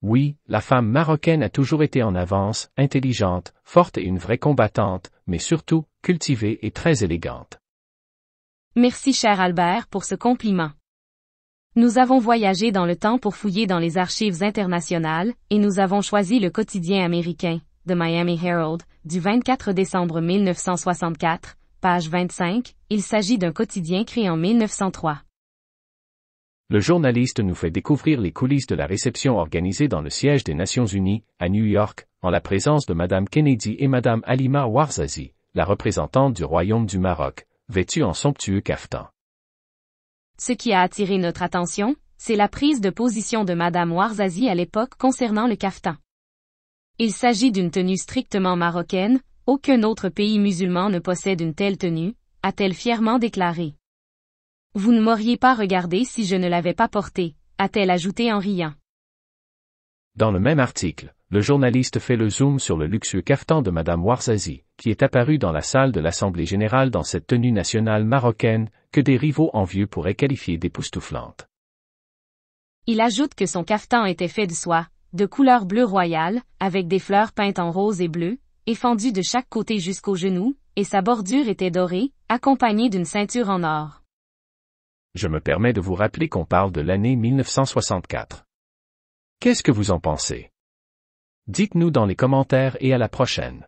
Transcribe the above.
Oui, la femme marocaine a toujours été en avance, intelligente, forte et une vraie combattante, mais surtout, cultivée et très élégante. Merci cher Albert pour ce compliment. Nous avons voyagé dans le temps pour fouiller dans les archives internationales, et nous avons choisi le quotidien américain, The Miami Herald, du 24 décembre 1964, page 25, il s'agit d'un quotidien créé en 1903. Le journaliste nous fait découvrir les coulisses de la réception organisée dans le siège des Nations Unies, à New York, en la présence de Madame Kennedy et Madame Halima Warzazi, la représentante du Royaume du Maroc, vêtue en somptueux caftan. Ce qui a attiré notre attention, c'est la prise de position de Madame Warzazi à l'époque concernant le caftan. Il s'agit d'une tenue strictement marocaine, aucun autre pays musulman ne possède une telle tenue, a-t-elle fièrement déclaré. Vous ne m'auriez pas regardé si je ne l'avais pas porté, a-t-elle ajouté en riant. Dans le même article, le journaliste fait le zoom sur le luxueux caftan de Madame Warzazi, qui est apparu dans la salle de l'Assemblée générale dans cette tenue nationale marocaine, que des rivaux envieux pourraient qualifier d'époustouflante. Il ajoute que son caftan était fait de soie, de couleur bleu royale, avec des fleurs peintes en rose et bleu, et fendues de chaque côté jusqu'au genou, et sa bordure était dorée, accompagnée d'une ceinture en or. Je me permets de vous rappeler qu'on parle de l'année 1964. Qu'est-ce que vous en pensez? Dites-nous dans les commentaires et à la prochaine.